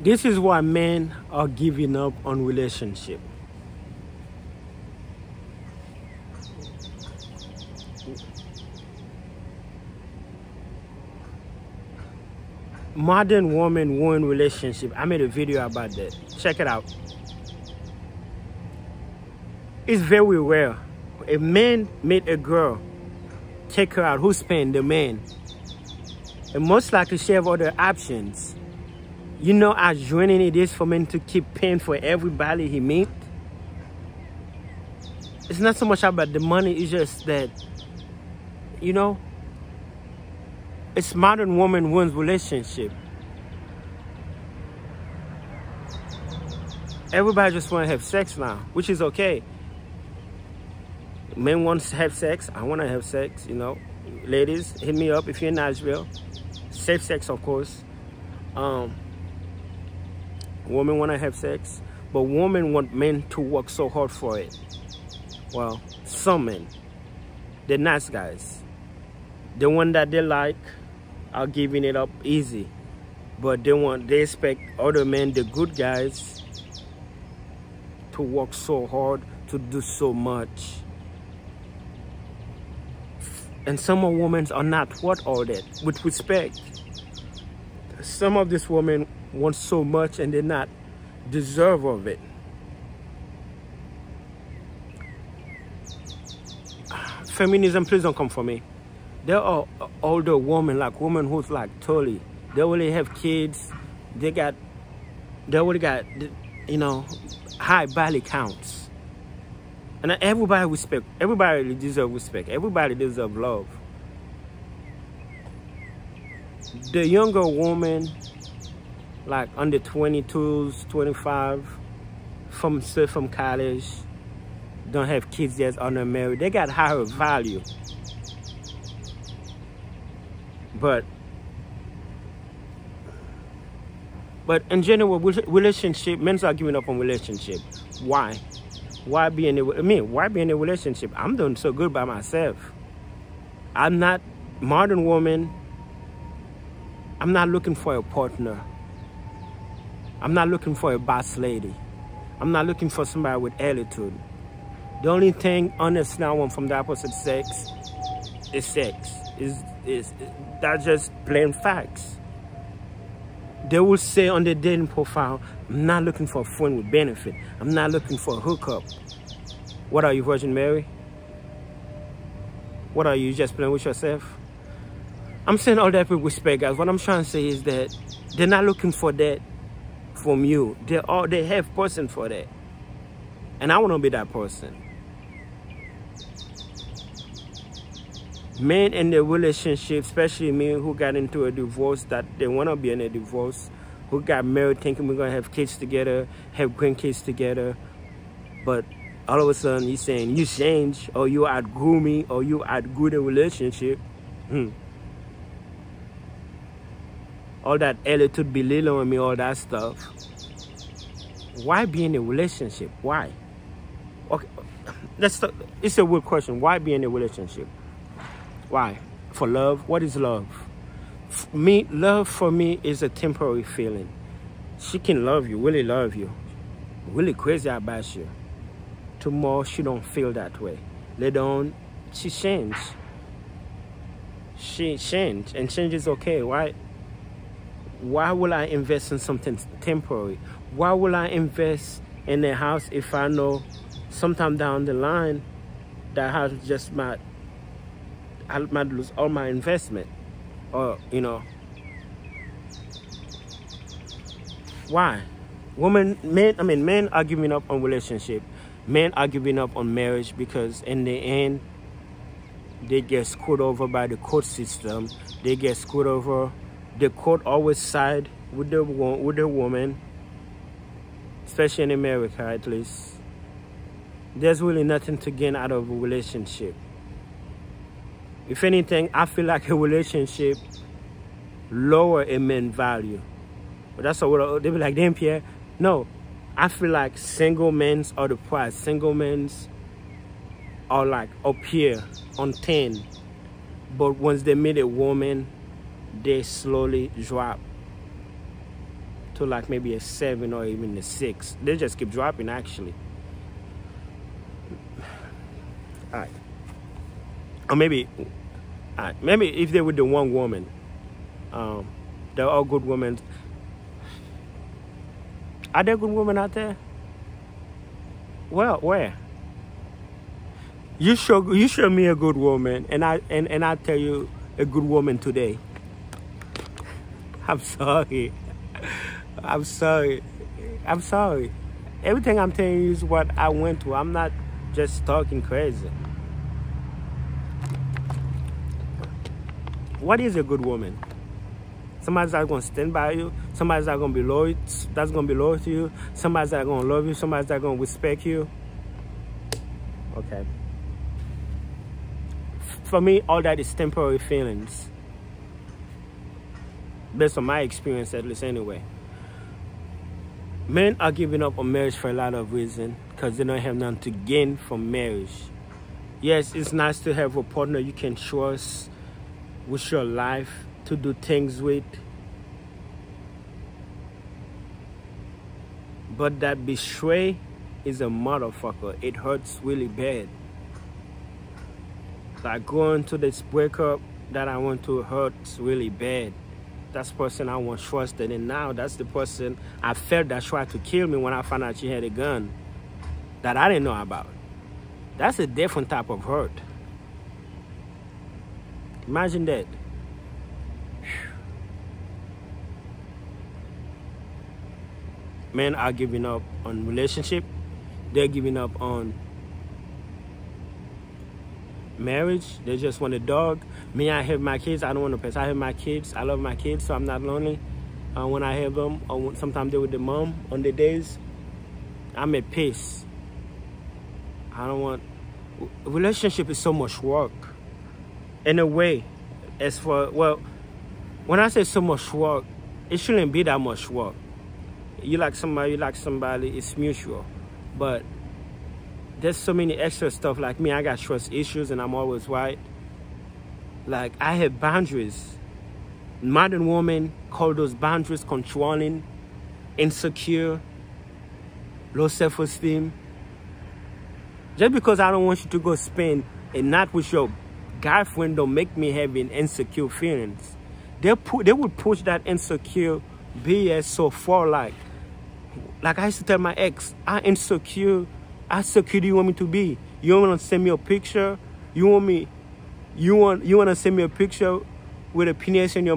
This is why men are giving up on relationship. Modern woman won relationship. I made a video about that. Check it out. It's very rare. A man meet a girl, take her out. Who's paying? The man. And most likely she have other options. You know how draining it is for men to keep paying for everybody he meet? It's not so much about the money, it's just that, you know, it's modern woman wins relationship. Everybody just want to have sex now, which is okay. Men want to have sex. I want to have sex, you know. Ladies, hit me up if you're in Nashville. Safe sex, of course. Um, women want to have sex, but women want men to work so hard for it. Well, some men, they're nice guys. The one that they like are giving it up easy, but they want they expect other men, the good guys, to work so hard to do so much. And some of women are not worth all that, with respect. Some of these women want so much and they're not deserve of it. Feminism, please don't come for me. There are older women, like women who's like totally, they already have kids, they got, they already got, you know, high body counts. And everybody respect, everybody deserve respect, everybody deserve love. The younger woman like under 22s, 25, from from college, don't have kids yet, not married. They got higher value. But but in general, relationship, men are giving up on relationship. Why? Why be in a, I mean, why be in a relationship? I'm doing so good by myself. I'm not modern woman. I'm not looking for a partner. I'm not looking for a boss lady. I'm not looking for somebody with attitude. The only thing honest now one from the opposite sex is sex. Is is that's just plain facts. They will say on their dating profile, I'm not looking for a friend with benefit. I'm not looking for a hookup. What are you, Virgin Mary? What are you, just playing with yourself? I'm saying all that with respect, guys. What I'm trying to say is that they're not looking for that from you. They all they have person for that. And I want to be that person. Men in their relationship, especially men who got into a divorce that they want to be in a divorce, who got married thinking we're going to have kids together, have grandkids together, but all of a sudden you're saying you change or you outgrew me or you outgrew the relationship. Hmm all that attitude belittling me, all that stuff. Why be in a relationship? Why? Okay, let's. It's a weird question. Why be in a relationship? Why? For love? What is love? me, love for me is a temporary feeling. She can love you, really love you, really crazy about you. Tomorrow she don't feel that way. Later on, she change. She change, and change is okay, right? Why will I invest in something temporary? Why will I invest in a house if I know sometime down the line that house just might I might lose all my investment? Or you know why? Women men I mean men are giving up on relationship. Men are giving up on marriage because in the end they get screwed over by the court system. They get screwed over the court always side with the with the woman, especially in America at least. There's really nothing to gain out of a relationship. If anything, I feel like a relationship lower a man's value. But that's what they be like, damn Pierre. No, I feel like single men's are the prize. Single men's are like up here on 10. But once they meet a woman, they slowly drop to like maybe a seven or even a six. They just keep dropping actually. All right. Or maybe, all right, maybe if they were the one woman, um, they're all good women. Are there good women out there? Well, where? You show you show me a good woman, and I and, and I tell you a good woman today. I'm sorry. I'm sorry. I'm sorry. Everything I'm telling you is what I went through. I'm not just talking crazy. What is a good woman? Somebody's not gonna stand by you. Somebody's not gonna be loyal. That's gonna be loyal to you. Somebody's not gonna love you. Somebody's not gonna respect you. Okay. For me, all that is temporary feelings. Based on my experience, at least, anyway. Men are giving up on marriage for a lot of reasons because they don't have nothing to gain from marriage. Yes, it's nice to have a partner you can trust with your life to do things with. But that betray is a motherfucker. It hurts really bad. Like going to this breakup that I went to hurts really bad. That's the person I once trusted, and now that's the person I felt that tried to kill me when I found out she had a gun that I didn't know about. That's a different type of hurt. Imagine that. Men are giving up on relationship. They're giving up on marriage. They just want a dog. Me, I have my kids. I don't want a pet. I have my kids. I love my kids, so I'm not lonely uh, when I have them. Or sometimes they're with the mom on the days. I'm at peace. I don't want. Relationship is so much work. In a way, as for well, when I say so much work, it shouldn't be that much work. You like somebody, you like somebody. It's mutual, but there's so many extra stuff. Like me, I got trust issues and I'm always white. Like I have boundaries. Modern women call those boundaries controlling, insecure, low self-esteem. Just because I don't want you to go spend a night with your girlfriend don't make me having insecure feelings. They put they would push that insecure BS so far like like I used to tell my ex, I insecure how secure do you want me to be? You want to send me a picture? You want me? You want you want to send me a picture with a penis in your